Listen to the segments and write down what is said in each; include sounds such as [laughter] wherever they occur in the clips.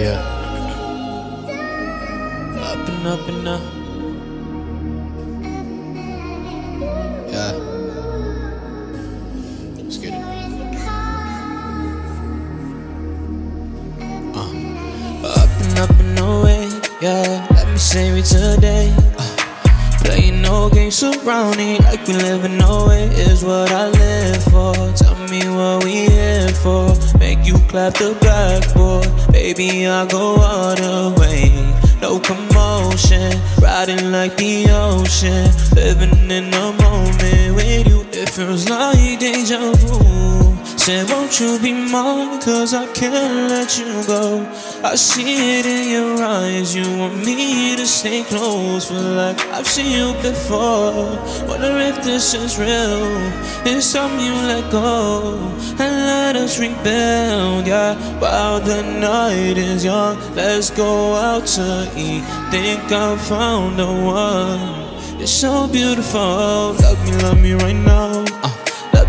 yeah. Up and up and up. Yeah. Uh. Up and up and away, yeah. Let me save it today. Uh. Playing no games surrounding like we live in no way is what I live for. Tell me what we here for. Make you clap the blackboard. Baby, I go all the way. No commotion, riding like the ocean. Living in the moment with you, it feels like deja vu. Said, won't you be mine? Cause I can't let you go. I see it in your eyes. You want me to stay close. Feel like I've seen you before. Wonder if this is real. It's time you let go and let us rebuild. Yeah, while the night is young, let's go out to eat. Think I found the one. It's so beautiful. Love me, love me right now.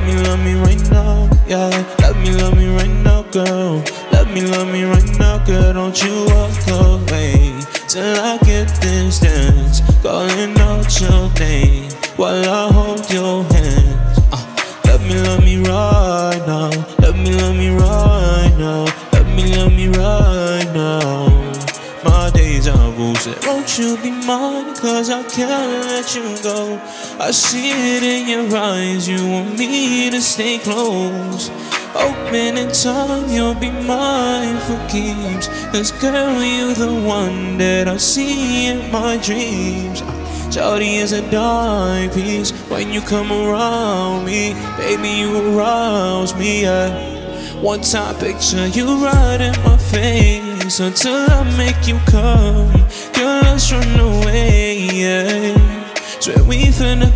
Me, love me right now. Yeah, love me, love me right now, girl. Love me, love me right now, girl. Don't you walk away till I get this dance. Calling out your name while I hold your hands. Uh, love me, love me right now. Love me, love me right now. Won't you be mine? Cause I can't let you go. I see it in your eyes. You want me to stay close. Open in time, you'll be mine for keeps. Cause girl, you're the one that I see in my dreams. Shawty is a dime piece when you come around me. Baby, you arouse me, yeah. One time picture you right in my face until I make you come.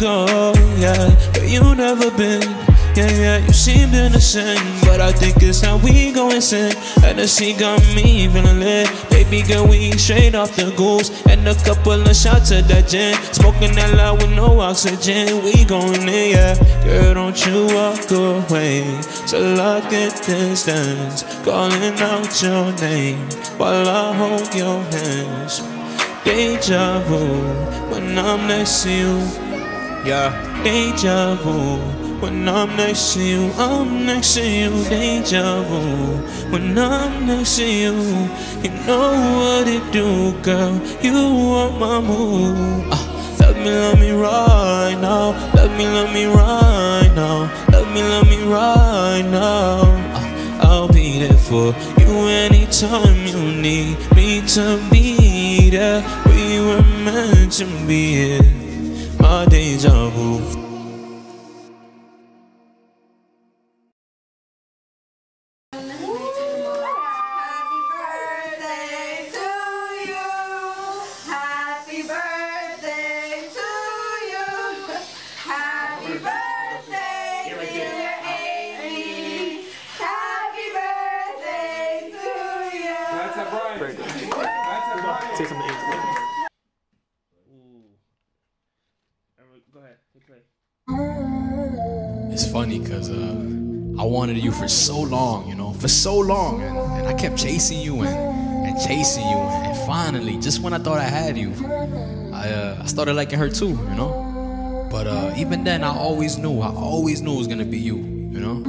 Yeah. But you never been. Yeah, yeah, you seemed innocent, but I think it's how we go insane. Hennessy got me feeling lit. Baby girl, we straight off the goose. And a couple of shots of that gin. Smoking that loud with no oxygen. We going in, yeah. Girl, don't you walk away till I get this dance. Calling out your name while I hold your hands. Deja vu when I'm next to you. Yeah, deja vu. When I'm next to you, I'm next to you, deja vu. When I'm next to you, you know what it do, girl. You want my move. Uh, love me, love me right now. Love me, love me right now. Love me, love me right now. Uh, I'll be there for you anytime you need me to be there. We were meant to be it. My deja vu. Happy birthday to you. Happy birthday to you. Happy birthday, dear Amy. Happy birthday to you. That's a Brian. That's a Brian. Say something English. Go ahead. Hit play. It's funny because uh, I wanted you for so long, you know, for so long. And, and I kept chasing you and, and chasing you. And finally, just when I thought I had you, I, uh, I started liking her too, you know. But uh, even then, I always knew, I always knew it was gonna be you, you know.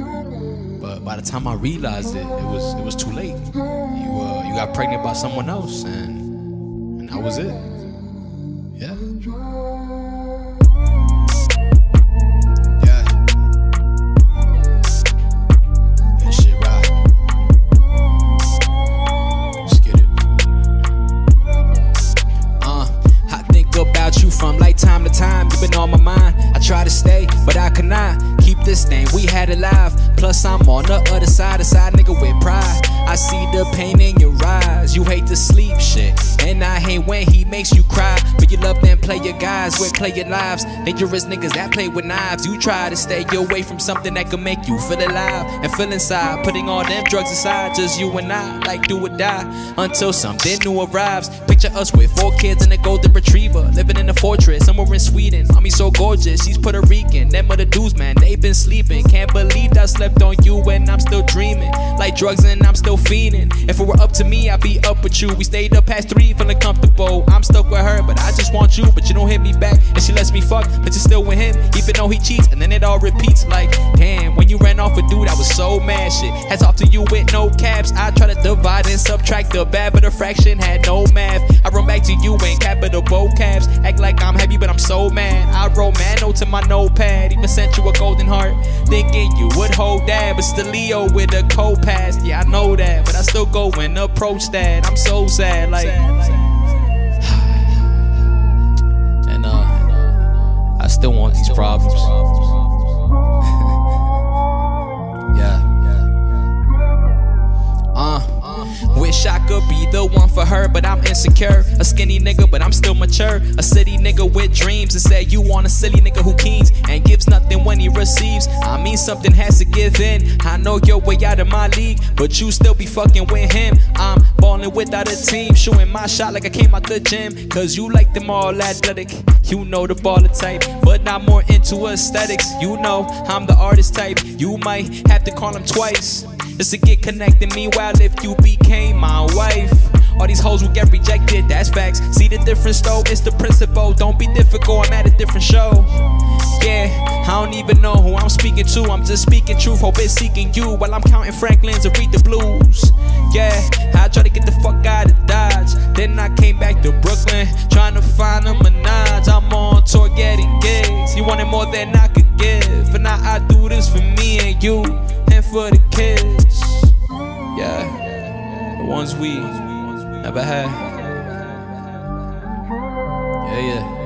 But by the time I realized it, it was it was too late. You uh, you got pregnant by someone else, and and that was it. Been on my mind. I try to stay, but I cannot this thing. We had it live. Plus, I'm on the other side, a side nigga with pride. I see the pain in your eyes. You hate to sleep shit. And I hate when he makes you cry. But you love them player guys with player lives. Dangerous niggas that play with knives. You try to stay away from something that can make you feel alive and feel inside. Putting all them drugs aside, just you and I, like do or die until something new arrives. Picture us with four kids and a golden retriever, living in a fortress somewhere in Sweden. Mommy so gorgeous, she's Puerto Rican. Them other dudes, man, they been sleeping. Can't believe I slept on you and I'm still dreaming. Like drugs and I'm still fiending. If it were up to me, I'd be up with you. We stayed up past three, feeling comfortable. I'm stuck with her, but I just want you. But you don't hit me back, and she lets me fuck. But you're still with him, even though he cheats. And then it all repeats like, damn, when you ran off with dude, I was so mad. Shit, hats off to you with no caps. I try to divide and subtract the bad, but the fraction had no math. I run back to you in capital vocabs. Act like I'm happy, but I'm so mad. I wrote man to my notepad, even sent you a golden heart, thinking you would hold that. But still Leo with a cold past, yeah I know that, but I still go and approach that. I'm so sad, like. [sighs] And uh, I still want these problems. Wish I could be the one for her, but I'm insecure. A skinny nigga, but I'm still mature. A city nigga with dreams and say you want a silly nigga who keens and gives nothing when he receives. I mean, something has to give in. I know you're way out of my league, but you still be fucking with him. I'm balling without a team, shooting my shot like I came out the gym. Cause you like them all athletic. You know the baller type, but not more into aesthetics. You know I'm the artist type. You might have to call him twice just to get connected. Meanwhile, if you became my wife, all these hoes will get rejected. That's facts. See the difference though? It's the principle. Don't be difficult. I'm at a different show. Yeah, I don't even know who I'm speaking to. I'm just speaking truth. Hope it's seeking you while I'm counting Franklin's and read the blues. Yeah, I tried to get the fuck out of Dodge. Then I came back to Brooklyn, trying to find a Minaj. I'm on tour getting gigs. You wanted more than I could give. And now I do this for me and you for the kids. Yeah, the ones we never had. Yeah, yeah.